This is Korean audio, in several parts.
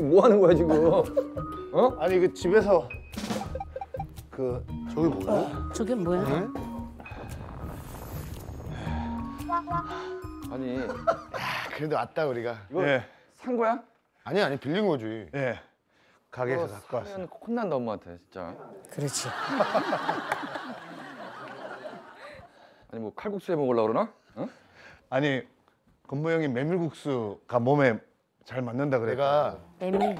뭐 하는 거야 지금? 어? 아니 그 집에서 그 저기 뭐야? 저게 뭐야? 아니 그래도 왔다 우리가. 이거 예. 산 거야? 아니 아니 빌린 거지. 예. 가게에서 갖고 왔어. 사면 혼난다 엄마한테 진짜. 그렇지. 아니 뭐 칼국수 해 먹으려고 그러나? 어? 아니 건모 형이 메밀국수가 몸에 잘 맞는다 그래. 내가 메밀,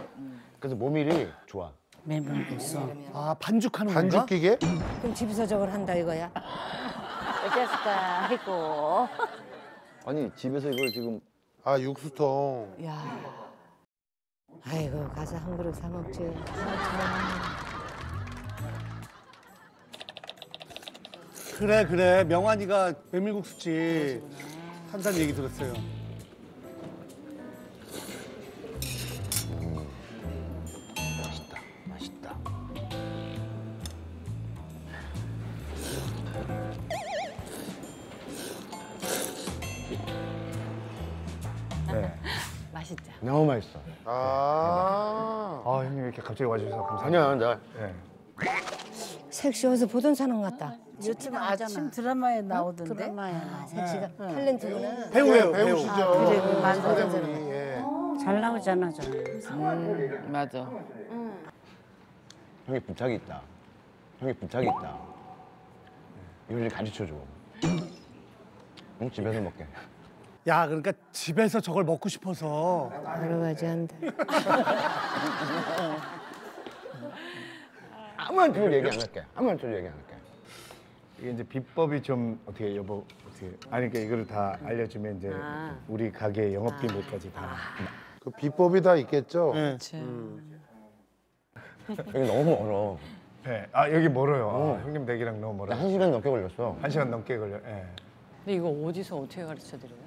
그래서 모밀이 좋아. 메밀국수. 아 반죽하는 반죽 건가? 기계? 그럼 집에서 저걸 한다 이거야? 어쨌을까 했고. 아니 집에서 이걸 지금 아 육수통. 야. 아이고 가서 한 그릇 사 먹지. 그래 그래 명환이가 메밀국수집 한다는 얘기 들었어요. 맛있죠. 너무 맛있어. 아. 아 형님 이렇게 갑자기 와주셔서 감사합니다. 아니야 나 예. 섹시해서 보던 사람 같다. 요즘 아침 드라마에 나오던데. 드라마야. 섹시가 탤런트구나. 배우예요 배우. 배우시죠. 그래, 그 맞아. 사대분이. 예. 잘 나오잖아 저. 맞아. 형이 부탁이 있다. 형이 부탁이 있다. 이걸 좀 가르쳐 줘. 응 집에서 먹게. 야 그러니까 집에서 저걸 먹고 싶어서 여러 가지 한다. 아무한테도 얘기 안 할게. 아무한테도 얘기 안 할게. 이게 이제 비법이 좀 어떻게 여보 어떻게 아니 그러니까 이거를 다 알려주면 이제 아. 우리 가게 영업 비밀까지 다. 그 비법이 다 있겠죠. 예. 여기 너무 멀어. 네. 아 여기 멀어요. 아, 형님 댁이랑 너무 멀어. 나한 시간 넘게 걸렸어. 한 시간 넘게 걸려. 예. 근데 이거 어디서 어떻게 가르쳐 드려요?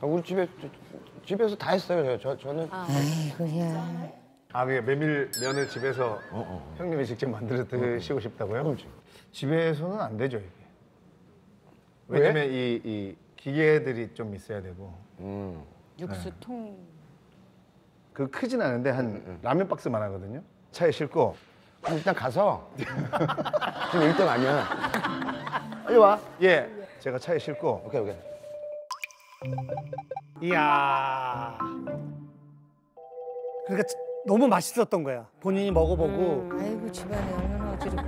아, 우리 집에 저- 집에서 다 했어요. 저, 저는 아이고야. 아, 그 메밀 면을 집에서 어, 형님이 직접 만들어 드시고 싶다고요? 그렇지. 집에서는 안 되죠 이게. 왜? 왜냐면 이, 이 기계들이 좀 있어야 되고 음. 육수통. 그 크진 않은데 한 라면 박스만 하거든요. 차에 싣고 그럼 일단 가서 지금 1등 아니야. 빨리 와. 예 제가 차에 싣고 오케이 오케이. 이야. 그러니까 너무 맛있었던 거야. 본인이 먹어보고 아이고 집안이 얼마나 어지럽고.